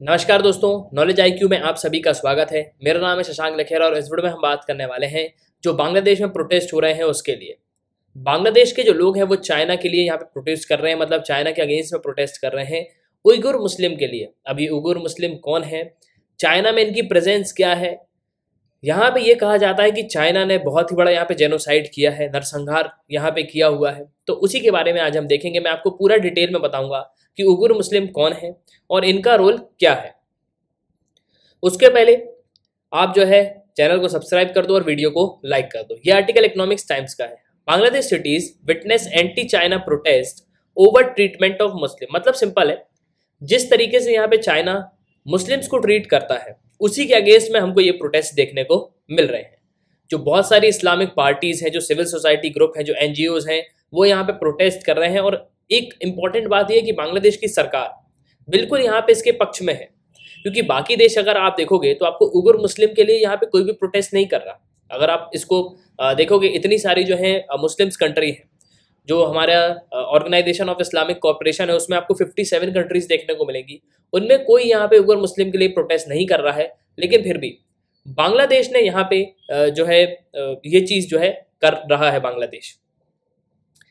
नमस्कार दोस्तों knowledge IQ में आप सभी का स्वागत है। मेरा नाम है शशांक लखेरा और इस वीडियो में हम बात करने वाले हैं जो बांग्लादेश में प्रोटेस्ट हो रहे हैं उसके लिए। बांग्लादेश के जो लोग हैं वो चाइना के लिए यहाँ पे प्रोटेस्ट कर रहे हैं मतलब चाइना के अगेंस्ट में प्रोटेस्ट कर रहे हैं उइगुर मुस्लिम के लिए। अभी उगुर मुस्लिम कौन है? चाइना में इनकी प्रेजेंस क्या है? यहाँ पे ये कहा जाता है कि चाइना ने बहुत ही बड़ा यहाँ पे जेनोसाइड किया है, नरसंहार यहाँ पे किया हुआ है। तो उसी के बारे में आज हम देखेंगे, मैं आपको पूरा डिटेल में बताऊँगा। कि उगुर मुस्लिम कौन है और इनका रोल क्या है। उसके पहले आप जो है चैनल को सब्सक्राइब कर दो और वीडियो को लाइक कर दो। ये आर्टिकल इकोनॉमिक्स टाइम्स का है। Bangladesh cities witness anti China protest over treatment of Muslim. मतलब सिंपल है, जिस तरीके से यहाँ पे चाइना मुस्लिम्स को ट्रीट करता है, उसी के अगेंस्ट में हमको ये प्रोटेस्ट देखने को मिल रहे हैं। जो बहुत सारी इस्लामिक पार्टीज़ हैं, जो सिविल सोसाइटी ग्रुप हैं, जो एन हैं, वो यहाँ पे प्रोटेस्ट कर रहे हैं और एक इंपॉर्टेंट बात यह कि बांग्लादेश की सरकार बिल्कुल यहाँ पे इसके पक्ष में है। क्योंकि बाकी देश अगर आप देखोगे तो आपको उगर मुस्लिम के लिए यहाँ पे कोई भी प्रोटेस्ट नहीं कर रहा। अगर आप इसको देखोगे इतनी सारी जो है मुस्लिम्स कंट्री है, जो हमारा ऑर्गेनाइजेशन ऑफ़ इस्लामिक कॉरपोरेशन है, उसमें आपको 57 कंट्रीज़ देखने को मिलेंगी। उनमें कोई यहाँ पे उगर मुस्लिम के लिए प्रोटेस्ट नहीं कर रहा है, लेकिन फिर भी बांग्लादेश ने यहाँ पे जो है ये चीज़ जो है, कर रहा है बांग्लादेश।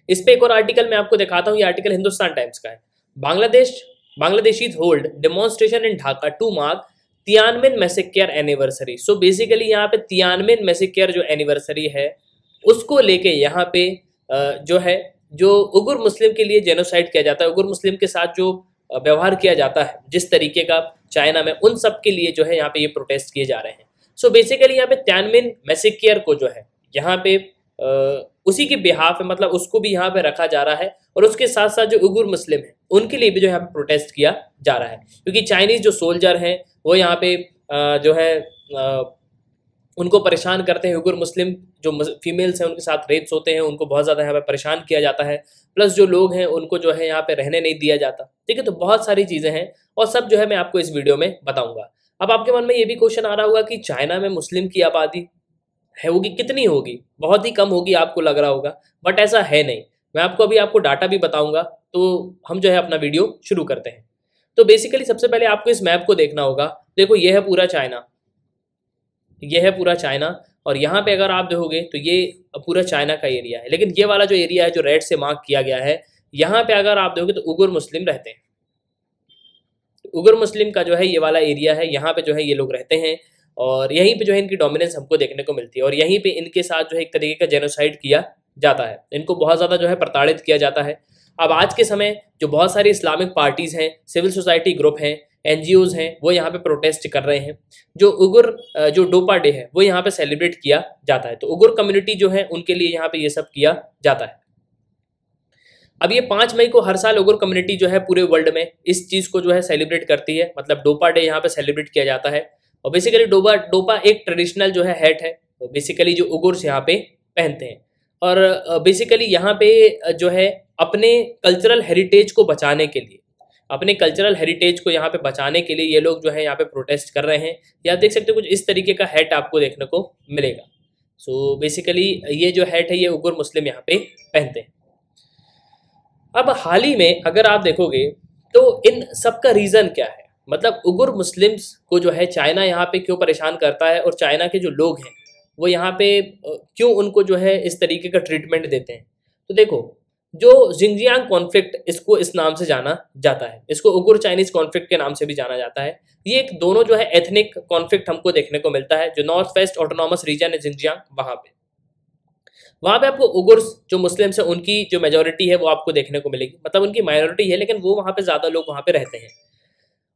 इस पे एक और आर्टिकल मैं आपको दिखाता हूँ, ये आर्टिकल हिंदुस्तान टाइम्स का है। Bangladesh, Bangladeshi hold demonstration in Dhaka to mark Tiananmen massacre anniversary so basically यहाँ पे तियानमिन मैसिकेयर जो एनिवर्सरी है, उसको लेके यहाँ पे जो है, जो उगुर मुस्लिम के लिए जेनोसाइड किया जाता है, उगुर मुस्लिम के साथ जो व्यवहार किया जाता है, जिस तरीके का चाइना में, उन सब के लिए जो है यहाँ पे ये प्रोटेस्ट किए जा रहे हैं। सो बेसिकली यहाँ पे त्यानमिन मैसिकियर को जो है, यहाँ पे उसी के बिहाफ है मतलब उसको भी यहाँ पे रखा जा रहा है और उसके साथ साथ जो उगुर मुस्लिम है, उनके लिए भी जो यहाँ पे प्रोटेस्ट किया जा रहा है। क्योंकि चाइनीज़ जो सोल्जर हैं, वो यहाँ पे जो है उनको परेशान करते हैं उगुर मुस्लिम, जो फीमेल्स हैं, उनके साथ रेप्स होते हैं, उनको बहुत ज़्यादा यहाँ पे परेशान किया जाता है। प्लस जो लोग हैं, उनको जो है यहाँ पे रहने नहीं दिया जाता। ठीक है तो बहुत सारी चीज़ें हैं और सब जो है मैं आपको इस वीडियो में बताऊँगा। अब आपके मन में ये भी क्वेश्चन आ रहा होगा कि चाइना में मुस्लिम की आबादी है होगी, कितनी होगी? बहुत ही कम होगी आपको लग रहा होगा बट ऐसा है नहीं। मैं आपको अभी आपको डाटा भी बताऊँगा तो हम जो है अपना वीडियो शुरू करते हैं। तो बेसिकली सबसे पहले आपको इस मैप को देखना होगा। देखो ये है पूरा चाइना ये है पूरा चाइना और यहाँ पे अगर आप देखोगे तो ये पूरा चाइना का एरिया है। लेकिन ये वाला जो एरिया है, जो रेड से मार्क किया गया है, यहाँ पे अगर आप देखोगे तो उगुर मुस्लिम रहते हैं। उगुर मुस्लिम का जो है, ये वाला एरिया है, यहाँ पे जो है, ये लोग रहते हैं। और यहीं पे जो है इनकी डोमिनेंस हमको देखने को मिलती है और यहीं पे इनके साथ जो है एक तरीके का जेनोसाइड किया जाता है। इनको बहुत ज़्यादा जो है प्रताड़ित किया जाता है। अब आज के समय जो बहुत सारी इस्लामिक पार्टीज़ हैं सिविल सोसाइटी ग्रुप हैं एन हैं, वो यहाँ पे प्रोटेस्ट कर रहे हैं। जो उगुर जो डोपा डे है, वो यहाँ पे सेलिब्रेट किया जाता है। तो उगुर कम्युनिटी जो है, उनके लिए यहाँ पे ये सब किया जाता है। अब ये पाँच मई को हर साल उगुर कम्युनिटी जो है पूरे वर्ल्ड में इस चीज़ को जो है सेलिब्रेट करती है। मतलब डोपा डे यहाँ पे सेलिब्रेट किया जाता है। और बेसिकली डोबा, डोपा एक ट्रेडिशनल जो है हैट है। तो बेसिकली जो उगुर्स यहाँ पे पहनते हैं। और बेसिकली यहाँ पे जो है अपने कल्चरल हेरिटेज को बचाने के लिए, अपने कल्चरल हेरिटेज को यहाँ पे बचाने के लिए ये लोग जो है यहाँ पे प्रोटेस्ट कर रहे हैं। या देख सकते हो कुछ इस तरीके का हैट आपको देखने को मिलेगा। सो so बेसिकली ये जो हैट है ये उगुर मुस्लिम यहाँ पे पहनते हैं। अब हाल ही में अगर आप देखोगे तो इन सब का रीज़न क्या है? मतलब उगुर मुस्लिम्स को जो है चाइना यहाँ पे क्यों परेशान करता है और चाइना के जो लोग हैं, वो यहाँ पे क्यों उनको जो है इस तरीके का ट्रीटमेंट देते हैं? तो देखो, जो जिंगजियांग कॉन्फ्लिक्ट इसको इस नाम से जाना जाता है, इसको उगुर चाइनीज़ कॉन्फ्लिक्ट के नाम से भी जाना जाता है, ये एक दोनों जो है एथनिक कॉन्फ्लिक्ट हमको देखने को मिलता है, जो नॉर्थ वेस्ट ऑटोनॉमस रीजन है जिंगजियांग वहाँ पे। वहाँ पे आपको उगुर्स जो मुस्लिम्स हैं, उनकी जो मेजोरिटी है, वो आपको देखने को मिलेगी। मतलब उनकी माइनॉरिटी है, लेकिन वो वहाँ पे ज़्यादा लोग वहाँ पे रहते हैं।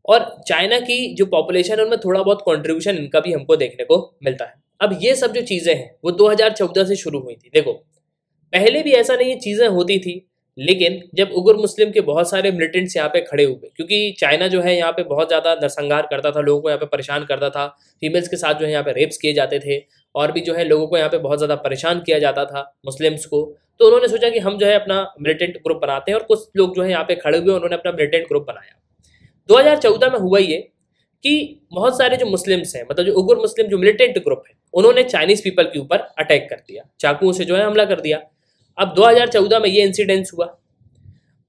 और चाइना की जो पॉपुलेशन है, उनमें थोड़ा बहुत कंट्रीब्यूशन इनका भी हमको देखने को मिलता है। अब ये सब जो चीज़ें हैं, वो 2014 से शुरू हुई थी। देखो, पहले भी ऐसा नहीं चीज़ें होती थी, लेकिन जब उग्र मुस्लिम के बहुत सारे मिलिटेंट्स यहाँ पे खड़े हुए, क्योंकि चाइना जो है यहाँ पे बहुत ज़्यादा नरसंहार करता था, लोगों को यहाँ पे परेशान करता था फीमेल्स के साथ जो है यहाँ पे रेप्स किए जाते थे, और भी जो है लोगों को यहाँ पे बहुत ज़्यादा परेशान किया जाता था मुस्लिम्स को। तो उन्होंने सोचा कि हम जो है अपना मिलिटेंट ग्रुप बनाते हैं, और कुछ लोग जो है यहाँ पे खड़े हुए, उन्होंने अपना मिलिटेंट ग्रुप बनाया। 2014 में हुआ ये कि बहुत सारे जो मुस्लिम्स हैं मतलब जो उग्र मुस्लिम जो मिलिटेंट ग्रुप है, उन्होंने चाइनीज़ पीपल के ऊपर अटैक कर दिया चाकुओं से जो है हमला कर दिया। अब 2014 में ये इंसिडेंस हुआ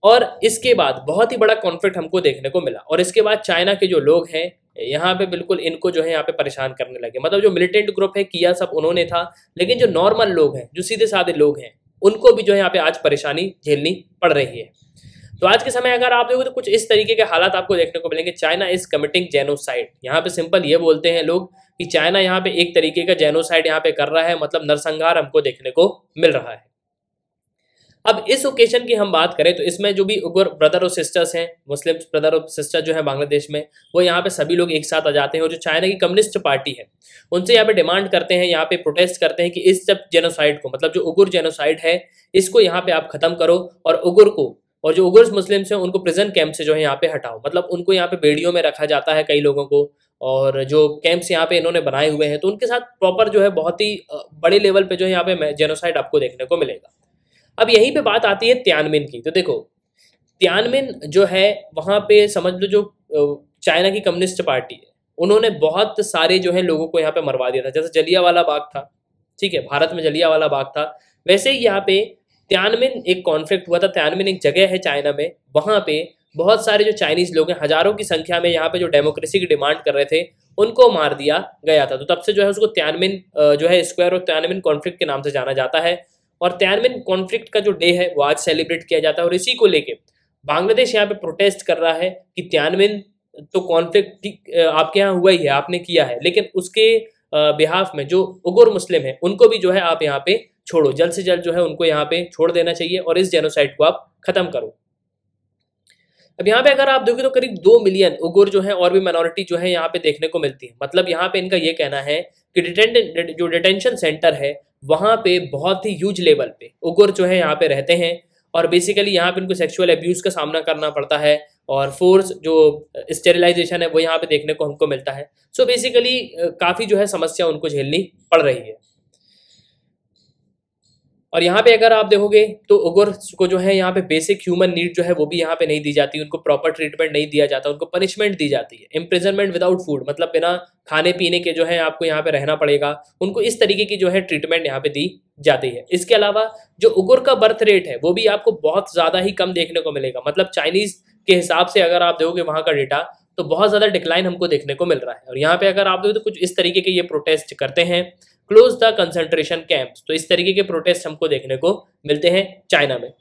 और इसके बाद बहुत ही बड़ा कॉन्फ्लिक्ट हमको देखने को मिला और इसके बाद चाइना के जो लोग हैं, यहाँ पे बिल्कुल इनको जो है यहाँ पे परेशान करने लगे। मतलब जो मिलिटेंट ग्रुप है, किया सब उन्होंने था, लेकिन जो नॉर्मल लोग हैं, जो सीधे साधे लोग हैं, उनको भी जो है यहाँ पे आज परेशानी झेलनी पड़ रही है। तो आज के समय अगर आप देखो तो कुछ इस तरीके के हालात आपको देखने को मिलेंगे। चाइना इज़ कमिटिंग जेनोसाइड यहाँ पे सिंपल ये बोलते हैं लोग कि चाइना यहाँ पे एक तरीके का जेनोसाइड यहाँ पे कर रहा है मतलब नरसंहार हमको देखने को मिल रहा है। अब इस ओकेशन की हम बात करें तो इसमें जो भी उगर ब्रदर और सिस्टर्स हैं मुस्लिम ब्रदर और सिस्टर जो है बांग्लादेश में, वो यहाँ पे सभी लोग एक साथ आ जाते हैं और जो चाइना की कम्युनिस्ट पार्टी है, उनसे यहाँ पे डिमांड करते हैं, यहाँ पे प्रोटेस्ट करते हैं कि इस जब जेनोसाइड को मतलब जो उगुर जेनोसाइड है, इसको यहाँ पे आप खत्म करो और उगुर को और जो उगुर्स मुस्लिम्स हैं, उनको प्रिजन कैंप से जो है यहाँ पे हटाओ। मतलब उनको यहाँ पे बेड़ियों में रखा जाता है कई लोगों को, और जो कैंप्स यहाँ पे इन्होंने बनाए हुए हैं तो उनके साथ प्रॉपर जो है बहुत ही बड़े लेवल पे जो है यहाँ पे जेनोसाइड आपको देखने को मिलेगा। अब यहीं पे बात आती है त्यानमिन की। तो देखो त्यानमिन जो है, वहाँ पे समझ लो जो चाइना की कम्युनिस्ट पार्टी है, उन्होंने बहुत सारे जो है लोगों को यहाँ पे मरवा दिया था। जैसे जलिया वाला बाग था, ठीक है, भारत में जलिया वाला बाग था, वैसे ही यहाँ पे त्यानमिन एक कॉन्फ्लिक्ट हुआ था। त्यानमिन एक जगह है चाइना में। वहाँ पे बहुत सारे जो चाइनीज़ लोग हैं, हज़ारों की संख्या में यहाँ पे जो डेमोक्रेसी की डिमांड कर रहे थे, उनको मार दिया गया था। तो तब से जो है उसको त्यानमिन जो है स्क्वायर और त्यानमिन कॉन्फ्लिक्ट के नाम से जाना जाता है। और त्यानमिन कॉन्फ्लिक्ट का जो डे है, वो आज सेलिब्रेट किया जाता है। और इसी को लेके बांग्लादेश यहाँ पे प्रोटेस्ट कर रहा है कि त्यानमिन तो कॉन्फ्लिक्ट आपके यहाँ हुआ ही है, आपने किया है। लेकिन उसके बिहाफ में जो उगुर मुस्लिम है, उनको भी जो है आप यहाँ पे छोड़ो। जल्द से जल्द जो है उनको यहाँ पे छोड़ देना चाहिए और इस जेनोसाइड को आप खत्म करो। अब यहाँ पे अगर आप देखो तो करीब दो मिलियन उगुर जो है और भी माइनॉरिटी जो है यहाँ पे देखने को मिलती है। मतलब यहाँ पे इनका ये कहना है कि डिटेंट जो डिटेंशन सेंटर है, वहाँ पे बहुत ही ह्यूज लेवल पे उगुर जो है यहाँ पे रहते हैं और बेसिकली यहाँ पे इनको सेक्सुअल अब्यूज़ का सामना करना पड़ता है और फोर्स जो स्टेरिलाइजेशन है वो यहाँ पे देखने को हमको मिलता है। सो बेसिकली काफ़ी जो है समस्या उनको झेलनी पड़ रही है। और यहाँ पे अगर आप देखोगे तो उगर को जो है यहाँ पे बेसिक ह्यूमन नीड जो है वो भी यहाँ पे नहीं दी जाती, उनको प्रॉपर ट्रीटमेंट नहीं दिया जाता, उनको पनिशमेंट दी जाती है। इम्प्रिजनमेंट विदाउट फ़ूड मतलब बिना खाने पीने के जो है आपको यहाँ पे रहना पड़ेगा, उनको इस तरीके की जो है ट्रीटमेंट यहाँ पे दी जाती है। इसके अलावा जो उगुर का बर्थ रेट है, वो भी आपको बहुत ज़्यादा ही कम देखने को मिलेगा। मतलब चाइनीज़ के हिसाब से अगर आप देखोगे वहाँ का डेटा तो बहुत ज़्यादा डिक्लाइन हमको देखने को मिल रहा है। और यहाँ पे अगर आप देखो तो कुछ इस तरीके के ये प्रोटेस्ट करते हैं। क्लोज द कंसंट्रेशन कैंप्स तो इस तरीके के प्रोटेस्ट हमको देखने को मिलते हैं चाइना में।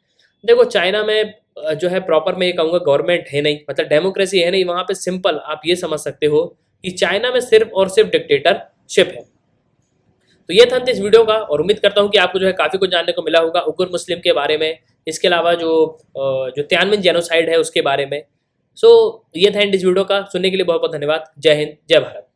देखो, चाइना में जो है प्रॉपर मैं ये कहूँगा गवर्नमेंट है नहीं। मतलब डेमोक्रेसी है नहीं। वहाँ पे सिंपल आप ये समझ सकते हो कि चाइना में सिर्फ़ और सिर्फ़ डिक्टेटरशिप है। तो ये था इस वीडियो का। और उम्मीद करता हूँ कि आपको जो है काफ़ी कुछ जानने को मिला होगा उग्र मुस्लिम के बारे में। इसके अलावा जो जो त्यानमिन जेनोसाइड है उसके बारे में। सो ये था इस वीडियो का। सुनने के लिए बहुत बहुत धन्यवाद। जय हिंद, जय भारत।